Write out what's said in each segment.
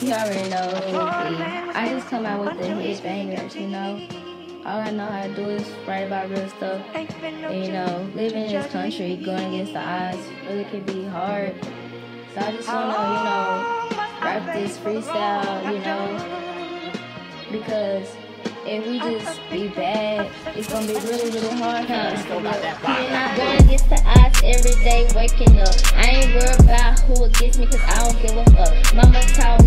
You already know. I just come out with the hit bangers, you know. All I know how to do is write about real stuff. And, you know, living in this country, going against the odds, really can be hard. So I just wanna, you know, rap this freestyle, you know, because if we just be bad, it's gonna be really, really hard. Huh? I'm going against the odds every day, waking up. I ain't worried about who against me, cause I don't give a fuck. Mama taught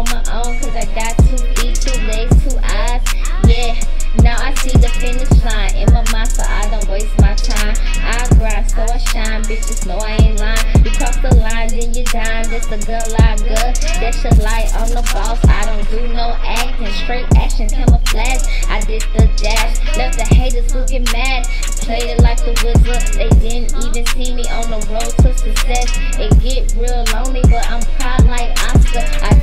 on my own, cause I got two feet, two legs, two eyes. Yeah, now I see the finish line in my mind, so I don't waste my time. I grind, so I shine, bitches know I ain't lying. You cross the line, then you dime. That's the girl I got. That's your light on the boss. I don't do no acting, straight action, camouflage. I did the dash, left the haters looking mad. Played it like the wizard. They didn't even see me on the road to success. It get real lonely, but I'm proud like Oscar. I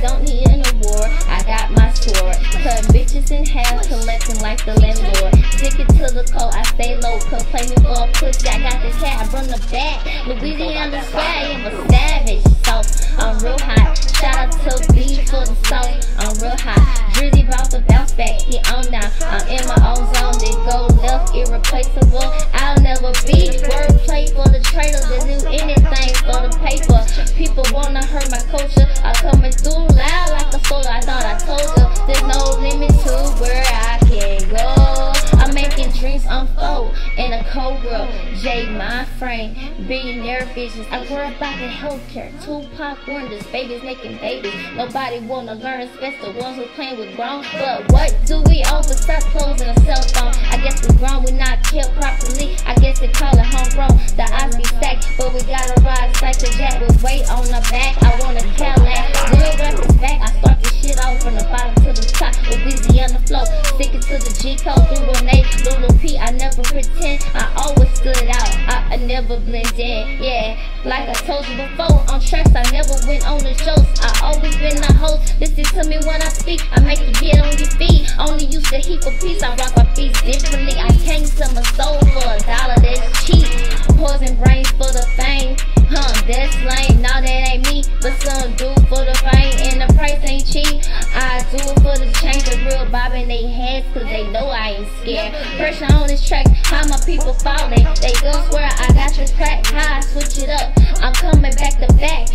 Low. Could for a pussy. I got this hat, I run the back. Louisiana swag. I'm a savage. So I'm real hot. Shout out to B for the soul. I'm real hot. Drizzy about to bounce back. He on now. I'm in my own zone. They go left. Irreplaceable. Cold world. J, my frame, billionaire visions. I worry about the healthcare. Tupac wonders, babies making babies. Nobody wanna learn, especially the ones who playing with grown. But what do we own besides clothes and a cell phone? I guess we grown, we not killed properly. I guess they call it homegrown. The odds be stacked, but we gotta ride cycle jack with weight on the back. I want a on tracks I never went on the shows. I always been the host. Listen to me when I speak. I make you get on your feet. Pressure on this track, how my people falling. They gon' swear I got this crack. How I switch it up. I'm coming back to back.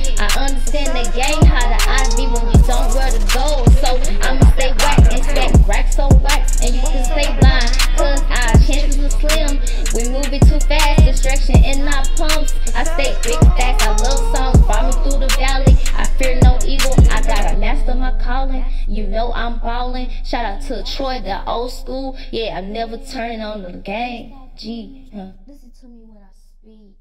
You know I'm ballin'. Shout out to Troy, the old school. Yeah, I'm never turning on the game. G, huh? Listen to me when I speak.